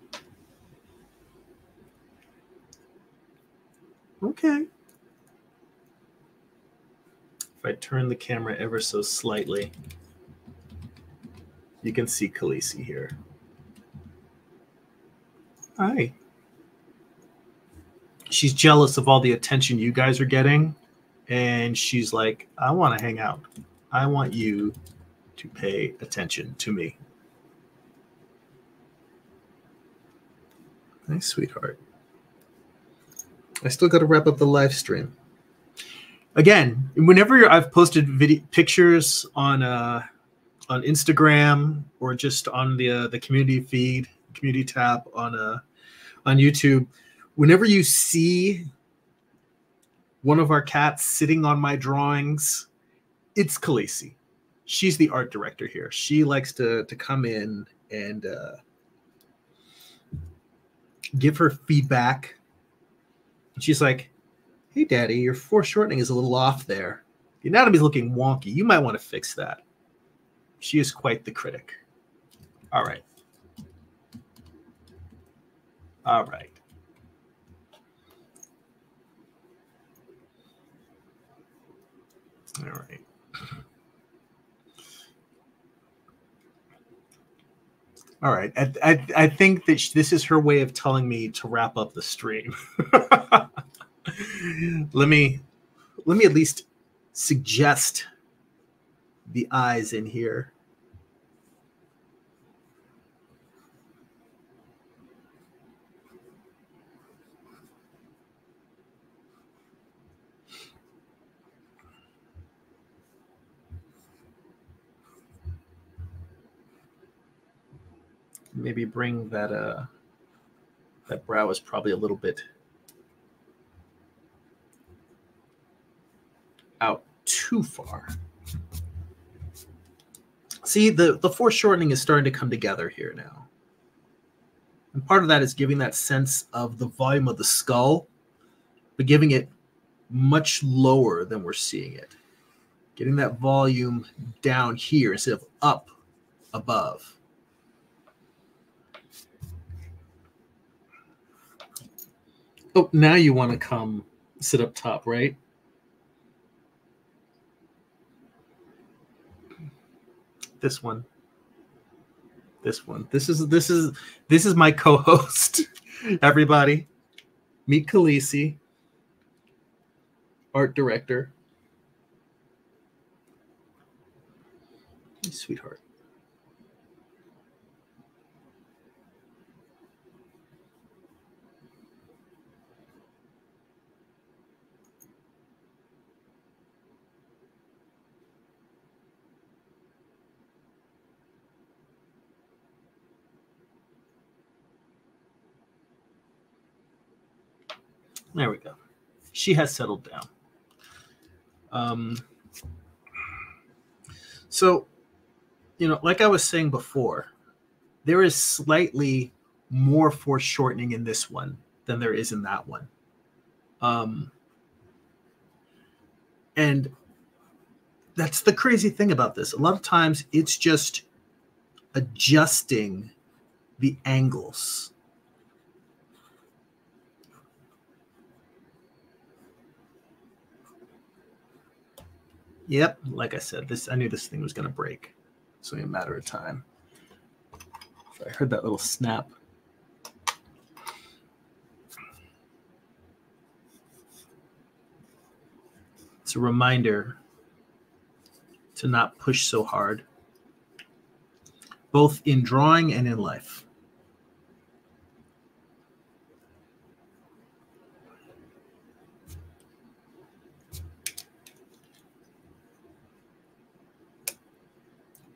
Okay. If I turn the camera ever so slightly, you can see Khaleesi here. Hi. She's jealous of all the attention you guys are getting. And she's like, I want to hang out. I want you to pay attention to me. Nice, sweetheart. I still got to wrap up the live stream. Again, whenever I've posted video pictures on uh, on Instagram or just on the uh, the community feed, community tab on uh, on YouTube, whenever you see one of our cats sitting on my drawings, it's Khaleesi. She's the art director here. She likes to to come in and uh, give her feedback. She's like, "Hey, Daddy, your foreshortening is a little off there. The anatomy's looking wonky. You might want to fix that." She is quite the critic. All right. All right. All right. All right. I, I, I think that this is her way of telling me to wrap up the stream. let me let me at least suggest the eyes in here. Maybe bring that uh that brow is probably a little bit out too far. See, the, the foreshortening is starting to come together here now. And part of that is giving that sense of the volume of the skull, but giving it much lower than we're seeing it. Getting that volume down here instead of up above. Oh, now you want to come sit up top, right? This one. This one. This is this is this is my co-host. Everybody, meet Khaleesi, art director. Sweetheart. There we go. She has settled down. Um, so, you know, like I was saying before, there is slightly more foreshortening in this one than there is in that one. Um, and that's the crazy thing about this. A lot of times it's just adjusting the angles Yep, like I said, this I knew this thing was going to break. It's only a matter of time. So I heard that little snap. It's a reminder to not push so hard, both in drawing and in life.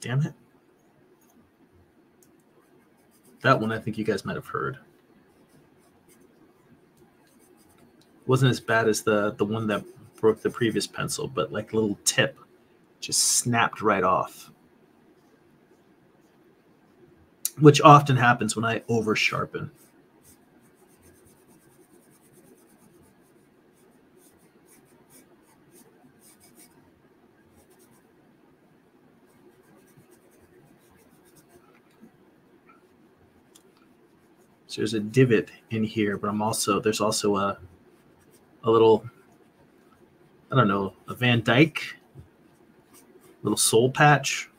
Damn it. That one I think you guys might have heard. Wasn't as bad as the the one that broke the previous pencil, but like little tip just snapped right off. Which often happens when I over sharpen. So there's a divot in here, but I'm also there's also a a little I don't know, a Van Dyke little soul patch.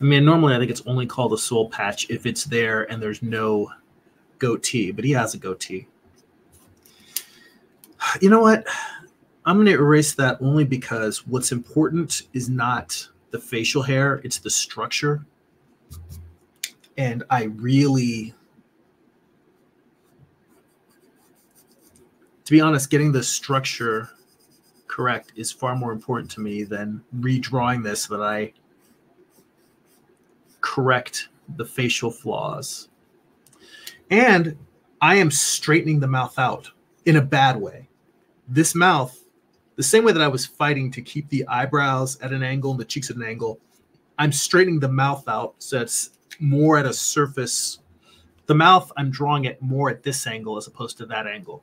I mean, normally I think it's only called a soul patch if it's there and there's no goatee, but he has a goatee. You know what? I'm going to erase that only because what's important is not the facial hair, it's the structure and I really to be honest, getting the structure correct is far more important to me than redrawing this so that I correct the facial flaws. And I am straightening the mouth out in a bad way. This mouth, the same way that I was fighting to keep the eyebrows at an angle and the cheeks at an angle, I'm straightening the mouth out so it's more at a surface. The mouth, I'm drawing it more at this angle as opposed to that angle.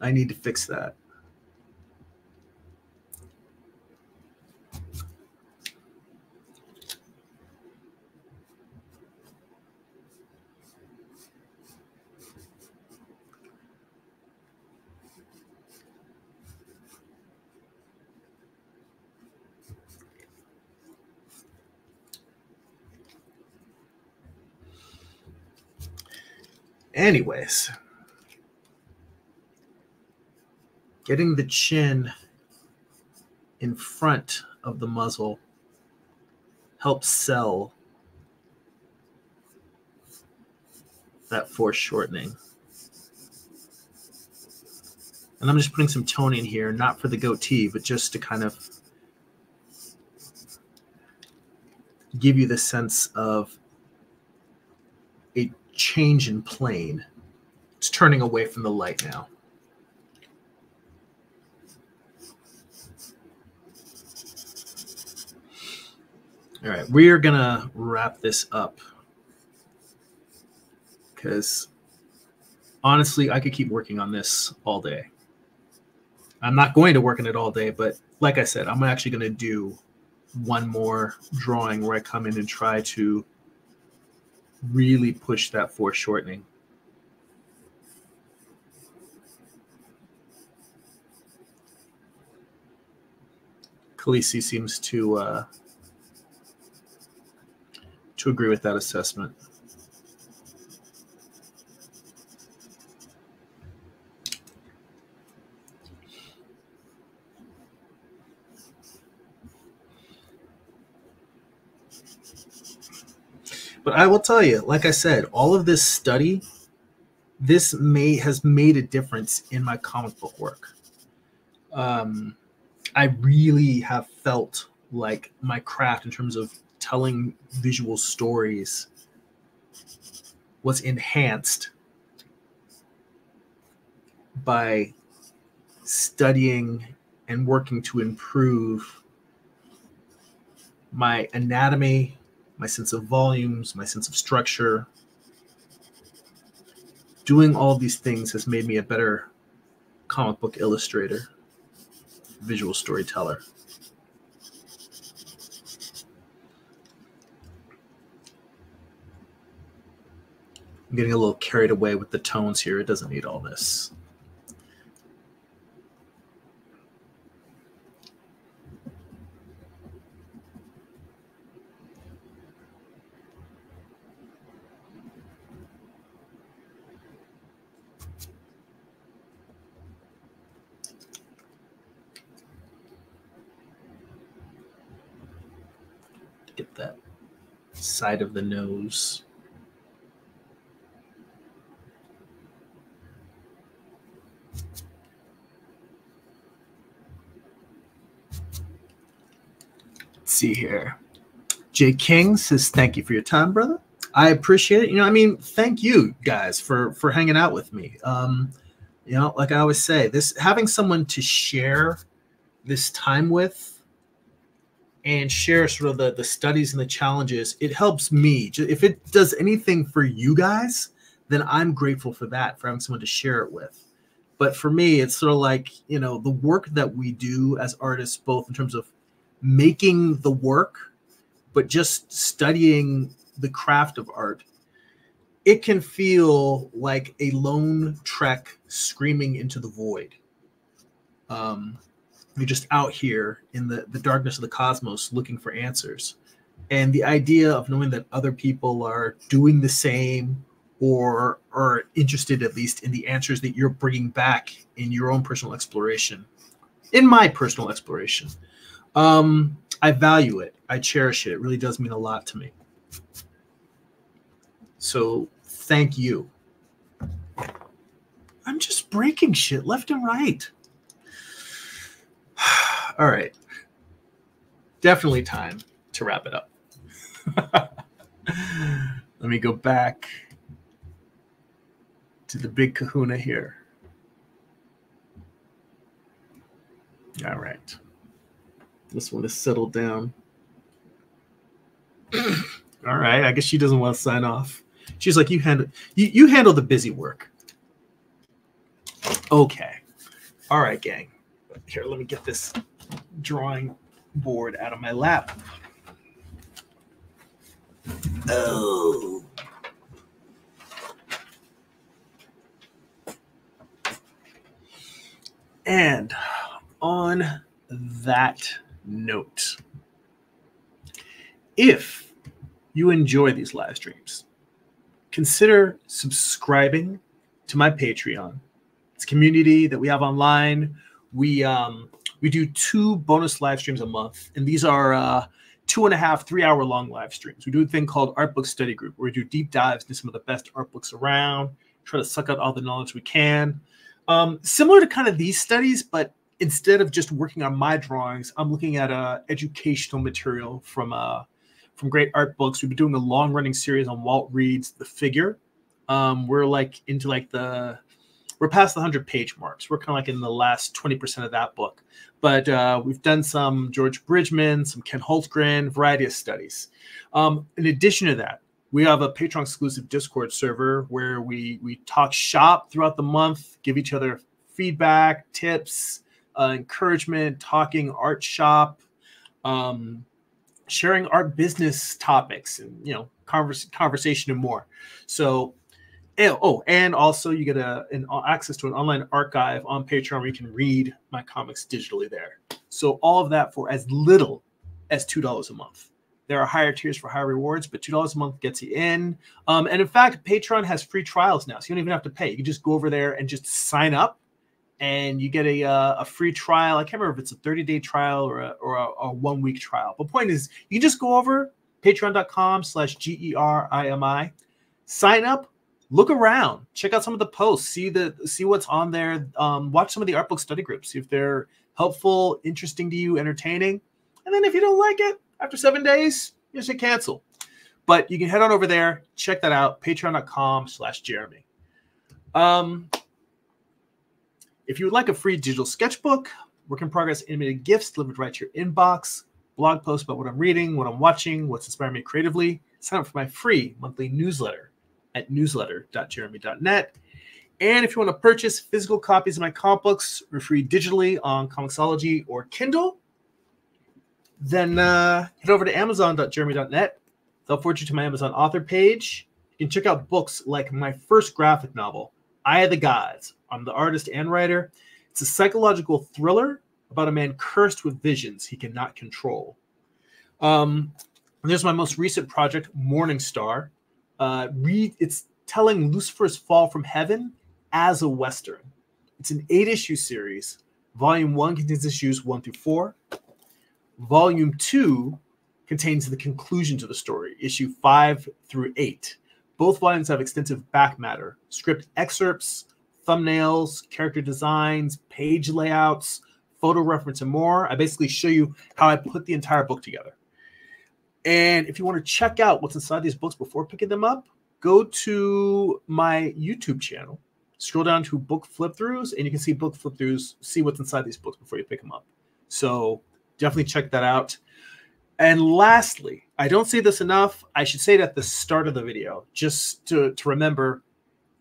I need to fix that. Anyways, getting the chin in front of the muzzle helps sell that foreshortening. And I'm just putting some tone in here, not for the goatee, but just to kind of give you the sense of change in plane. It's turning away from the light now. All right, we are gonna wrap this up because honestly, I could keep working on this all day. I'm not going to work on it all day, but like I said, I'm actually going to do one more drawing where I come in and try to really push that foreshortening. Khaleesi seems to uh, to agree with that assessment. But I will tell you, like I said, all of this study, this may has made a difference in my comic book work. Um, I really have felt like my craft in terms of telling visual stories was enhanced by studying and working to improve my anatomy, my sense of volumes, my sense of structure. Doing all these things has made me a better comic book illustrator, visual storyteller. I'm getting a little carried away with the tones here. It doesn't need all this. get that side of the nose. Let's see here. Jay King says, "Thank you for your time, brother. I appreciate it. You know, I mean, thank you guys for for hanging out with me. Um, you know, like I always say, this having someone to share this time with and share sort of the, the studies and the challenges, it helps me. If it does anything for you guys, then I'm grateful for that, for having someone to share it with. But for me, it's sort of like, you know, the work that we do as artists, both in terms of making the work, but just studying the craft of art, it can feel like a lone trek screaming into the void. Um, you're just out here in the, the darkness of the cosmos looking for answers. And the idea of knowing that other people are doing the same or are interested at least in the answers that you're bringing back in your own personal exploration, in my personal exploration, um, I value it. I cherish it. It really does mean a lot to me. So thank you. I'm just breaking shit left and right. All right. Definitely time to wrap it up. Let me go back to the big kahuna here. All right. This one is settled down. All right. I guess she doesn't want to sign off. She's like, you handle you, you handle the busy work. Okay. All right, gang. Here, let me get this drawing board out of my lap. Oh. And on that note, if you enjoy these live streams, consider subscribing to my Patreon. It's community that we have online. We um, we do two bonus live streams a month, and these are uh, two and a half, three hour long live streams. We do a thing called Art Book Study Group, where we do deep dives into some of the best art books around, try to suck out all the knowledge we can. Um, similar to kind of these studies, but instead of just working on my drawings, I'm looking at uh, educational material from uh, from great art books. We've been doing a long running series on Walt Reed's The Figure. Um, we're like into like the we're past the 100 page marks. We're kind of like in the last 20% of that book. But uh, we've done some George Bridgman, some Ken Hultgren, variety of studies. Um, in addition to that, we have a Patreon exclusive Discord server where we we talk shop throughout the month, give each other feedback, tips, uh, encouragement, talking art shop, um, sharing art business topics, and you know, converse, conversation and more. So oh, and also you get a, an access to an online archive on Patreon where you can read my comics digitally there. So all of that for as little as two dollars a month. There are higher tiers for higher rewards, but two dollars a month gets you in. Um, and in fact, Patreon has free trials now, so you don't even have to pay. You can just go over there and just sign up, and you get a uh, a free trial. I can't remember if it's a thirty day trial or a, or a, a one week trial. But point is, you just go over patreon.com/slash g e r i m i, sign up, look around, check out some of the posts, see the see what's on there. Um, watch some of the art book study groups, see if they're helpful, interesting to you, entertaining. And then if you don't like it after seven days, you should cancel. But you can head on over there, check that out, patreon.com slash gerimi. Um, if you would like a free digital sketchbook, work in progress animated gifts delivered right to your inbox, blog posts about what I'm reading, what I'm watching, what's inspiring me creatively, sign up for my free monthly newsletter at newsletter.gerimi.net. And if you want to purchase physical copies of my comic books for free digitally on Comixology or Kindle, then uh, head over to amazon.gerimi.net. They'll forward you to my Amazon author page. You can check out books like my first graphic novel, Eye of the Gods. I'm the artist and writer. It's a psychological thriller about a man cursed with visions he cannot control. Um, there's my most recent project, Morning Star uh, read it's telling Lucifer's fall from heaven as a western. It's an eight issue series. Volume one contains issues one through four. Volume two contains the conclusion to the story, issue five through eight. Both volumes have extensive back matter, script excerpts, thumbnails, character designs, page layouts, photo reference, and more. I basically show you how I put the entire book together. And if you want to check out what's inside these books before picking them up, go to my YouTube channel, scroll down to book flip throughs, and you can see book flip throughs, see what's inside these books before you pick them up. So definitely check that out. And lastly, I don't say this enough. I should say it at the start of the video, just to, to remember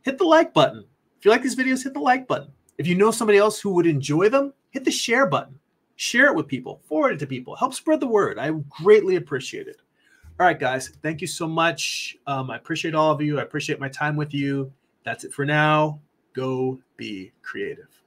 hit the like button. If you like these videos, hit the like button. If you know somebody else who would enjoy them, hit the share button share it with people, forward it to people, help spread the word. I greatly appreciate it. All right, guys, thank you so much. Um, I appreciate all of you. I appreciate my time with you. That's it for now. Go be creative.